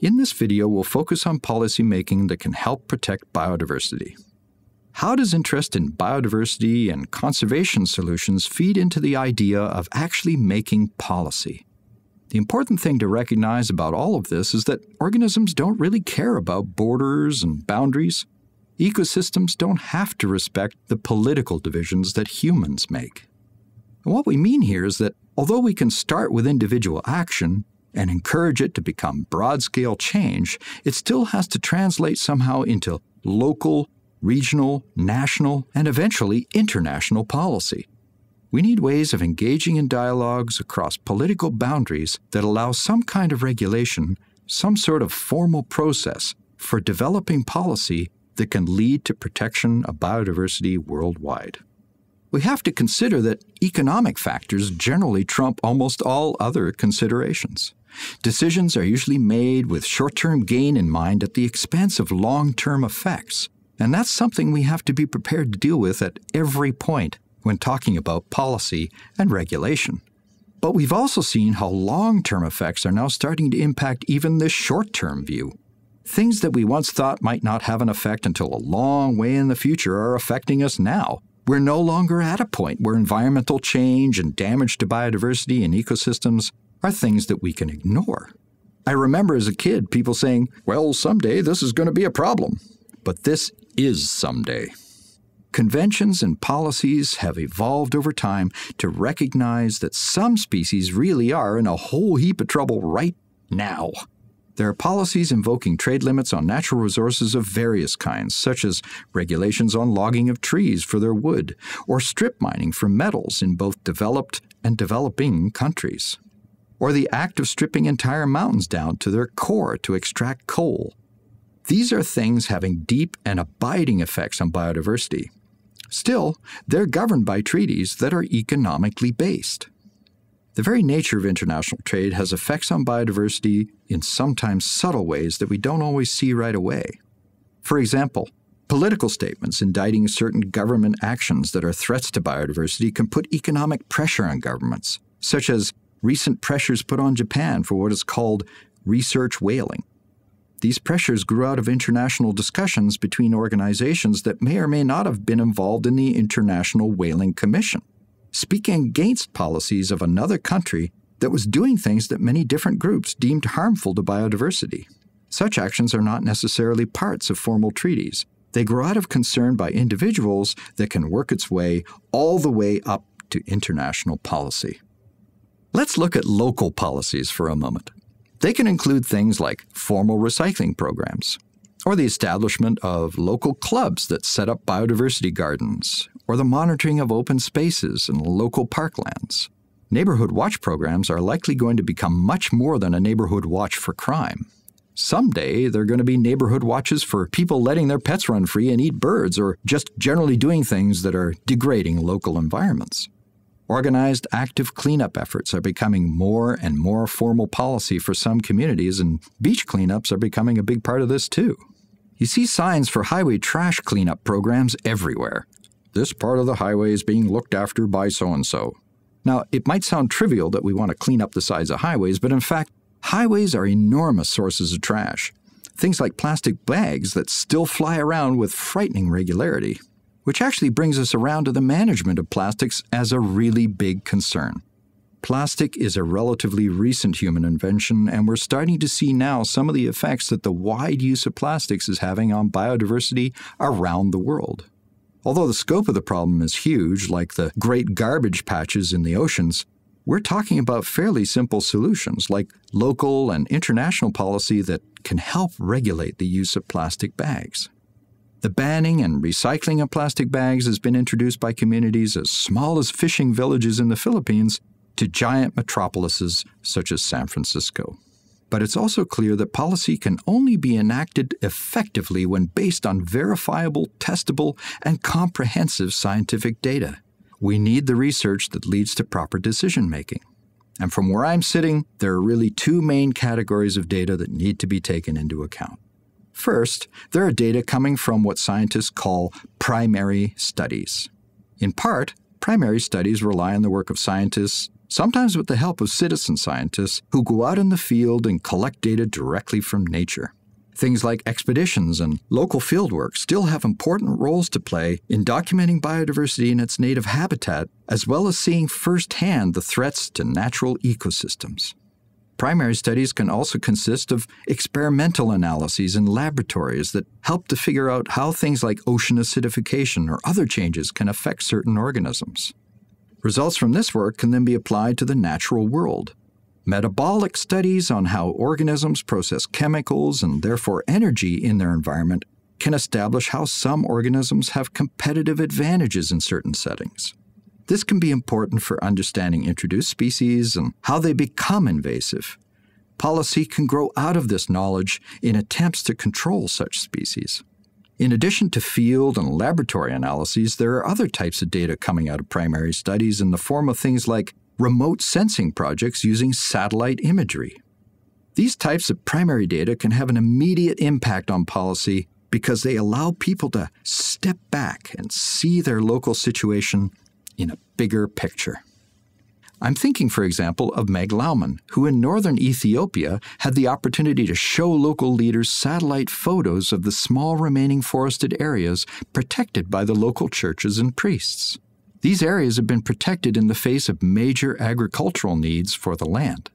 In this video, we'll focus on policymaking that can help protect biodiversity. How does interest in biodiversity and conservation solutions feed into the idea of actually making policy? The important thing to recognize about all of this is that organisms don't really care about borders and boundaries. Ecosystems don't have to respect the political divisions that humans make. And what we mean here is that although we can start with individual action and encourage it to become broad scale change, it still has to translate somehow into local, regional, national, and eventually international policy. We need ways of engaging in dialogues across political boundaries that allow some kind of regulation, some sort of formal process for developing policy that can lead to protection of biodiversity worldwide. We have to consider that economic factors generally trump almost all other considerations. Decisions are usually made with short term gain in mind at the expense of long term effects, and that's something we have to be prepared to deal with at every point when talking about policy and regulation. But we've also seen how long term effects are now starting to impact even this short term view. Things that we once thought might not have an effect until a long way in the future are affecting us now. We're no longer at a point where environmental change and damage to biodiversity and ecosystems are things that we can ignore. I remember as a kid people saying, well, someday this is going to be a problem. But this is someday. Conventions and policies have evolved over time to recognize that some species really are in a whole heap of trouble right now. There are policies invoking trade limits on natural resources of various kinds, such as regulations on logging of trees for their wood, or strip mining for metals in both developed and developing countries, or the act of stripping entire mountains down to their core to extract coal. These are things having deep and abiding effects on biodiversity. Still, they're governed by treaties that are economically based. The very nature of international trade has effects on biodiversity in sometimes subtle ways that we don't always see right away. For example, political statements indicting certain government actions that are threats to biodiversity can put economic pressure on governments, such as recent pressures put on Japan for what is called research whaling. These pressures grew out of international discussions between organizations that may or may not have been involved in the International Whaling Commission, speaking against policies of another country that was doing things that many different groups deemed harmful to biodiversity. Such actions are not necessarily parts of formal treaties. They grow out of concern by individuals that can work its way all the way up to international policy. Let's look at local policies for a moment. They can include things like formal recycling programs, or the establishment of local clubs that set up biodiversity gardens, or the monitoring of open spaces and local parklands. Neighborhood watch programs are likely going to become much more than a neighborhood watch for crime. Someday, they're going to be neighborhood watches for people letting their pets run free and eat birds, or just generally doing things that are degrading local environments. Organized active cleanup efforts are becoming more and more formal policy for some communities, and beach cleanups are becoming a big part of this too. You see signs for highway trash cleanup programs everywhere. This part of the highway is being looked after by so and so. Now, it might sound trivial that we want to clean up the sides of highways, but in fact, highways are enormous sources of trash. Things like plastic bags that still fly around with frightening regularity which actually brings us around to the management of plastics as a really big concern. Plastic is a relatively recent human invention, and we're starting to see now some of the effects that the wide use of plastics is having on biodiversity around the world. Although the scope of the problem is huge, like the great garbage patches in the oceans, we're talking about fairly simple solutions like local and international policy that can help regulate the use of plastic bags. The banning and recycling of plastic bags has been introduced by communities as small as fishing villages in the Philippines to giant metropolises such as San Francisco. But it's also clear that policy can only be enacted effectively when based on verifiable, testable, and comprehensive scientific data. We need the research that leads to proper decision making. And from where I'm sitting, there are really two main categories of data that need to be taken into account. First, there are data coming from what scientists call primary studies. In part, primary studies rely on the work of scientists sometimes with the help of citizen scientists who go out in the field and collect data directly from nature. Things like expeditions and local fieldwork still have important roles to play in documenting biodiversity in its native habitat, as well as seeing firsthand the threats to natural ecosystems. Primary studies can also consist of experimental analyses in laboratories that help to figure out how things like ocean acidification or other changes can affect certain organisms. Results from this work can then be applied to the natural world, Metabolic studies on how organisms process chemicals and therefore energy in their environment can establish how some organisms have competitive advantages in certain settings. This can be important for understanding introduced species and how they become invasive. Policy can grow out of this knowledge in attempts to control such species. In addition to field and laboratory analyses, there are other types of data coming out of primary studies in the form of things like remote sensing projects using satellite imagery. These types of primary data can have an immediate impact on policy because they allow people to step back and see their local situation in a bigger picture. I'm thinking, for example, of Meg Lowman, who in northern Ethiopia had the opportunity to show local leaders satellite photos of the small remaining forested areas protected by the local churches and priests. These areas have been protected in the face of major agricultural needs for the land.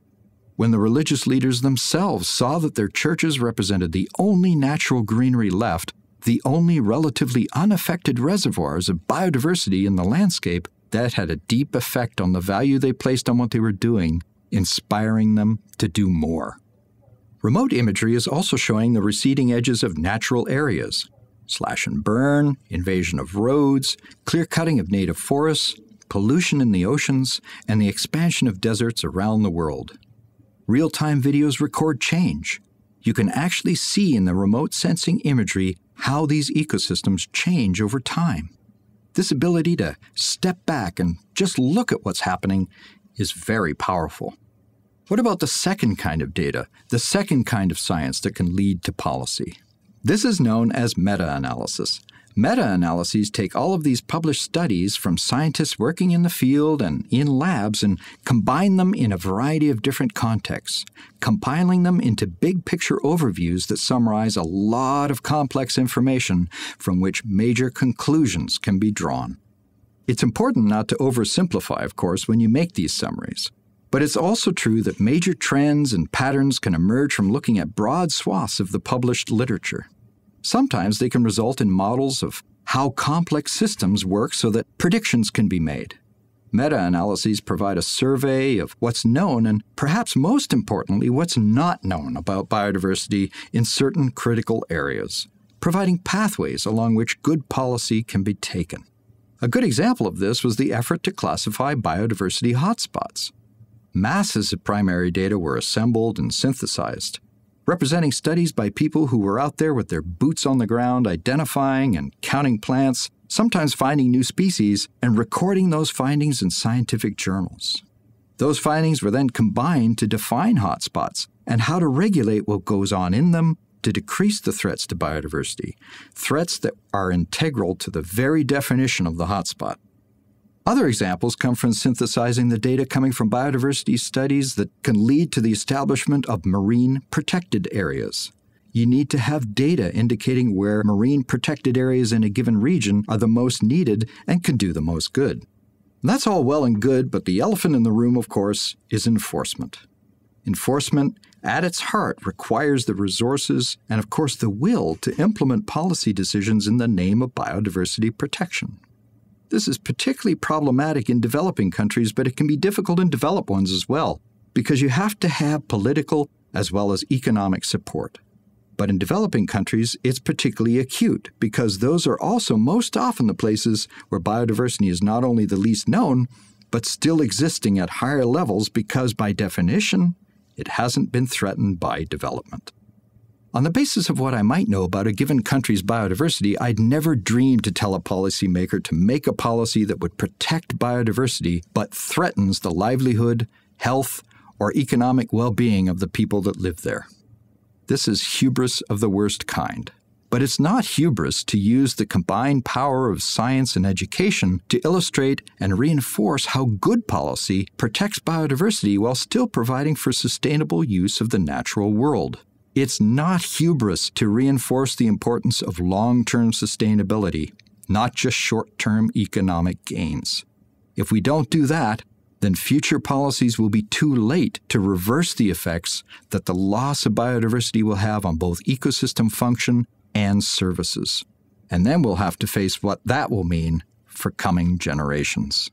When the religious leaders themselves saw that their churches represented the only natural greenery left, the only relatively unaffected reservoirs of biodiversity in the landscape, that had a deep effect on the value they placed on what they were doing, inspiring them to do more. Remote imagery is also showing the receding edges of natural areas, slash and burn, invasion of roads, clear cutting of native forests, pollution in the oceans, and the expansion of deserts around the world. Real time videos record change. You can actually see in the remote sensing imagery how these ecosystems change over time. This ability to step back and just look at what's happening is very powerful. What about the second kind of data, the second kind of science that can lead to policy? This is known as meta analysis. Meta analyses take all of these published studies from scientists working in the field and in labs and combine them in a variety of different contexts, compiling them into big picture overviews that summarize a lot of complex information from which major conclusions can be drawn. It's important not to oversimplify, of course, when you make these summaries. But it's also true that major trends and patterns can emerge from looking at broad swaths of the published literature. Sometimes they can result in models of how complex systems work so that predictions can be made. Meta analyses provide a survey of what's known and, perhaps most importantly, what's not known about biodiversity in certain critical areas, providing pathways along which good policy can be taken. A good example of this was the effort to classify biodiversity hotspots. Masses of primary data were assembled and synthesized, representing studies by people who were out there with their boots on the ground identifying and counting plants, sometimes finding new species, and recording those findings in scientific journals. Those findings were then combined to define hotspots and how to regulate what goes on in them to decrease the threats to biodiversity, threats that are integral to the very definition of the hotspot. Other examples come from synthesizing the data coming from biodiversity studies that can lead to the establishment of marine protected areas. You need to have data indicating where marine protected areas in a given region are the most needed and can do the most good. That's all well and good, but the elephant in the room, of course, is enforcement. Enforcement, at its heart, requires the resources and, of course, the will to implement policy decisions in the name of biodiversity protection. This is particularly problematic in developing countries, but it can be difficult in developed ones as well, because you have to have political as well as economic support. But in developing countries, it's particularly acute because those are also most often the places where biodiversity is not only the least known, but still existing at higher levels because, by definition, it hasn't been threatened by development. On the basis of what I might know about a given country's biodiversity, I'd never dream to tell a policymaker to make a policy that would protect biodiversity but threatens the livelihood, health, or economic well being of the people that live there. This is hubris of the worst kind, But it's not hubris to use the combined power of science and education to illustrate and reinforce how good policy protects biodiversity while still providing for sustainable use of the natural world. It's not hubris to reinforce the importance of long term sustainability, not just short term economic gains. If we don't do that, then future policies will be too late to reverse the effects that the loss of biodiversity will have on both ecosystem function and services. And then we'll have to face what that will mean for coming generations.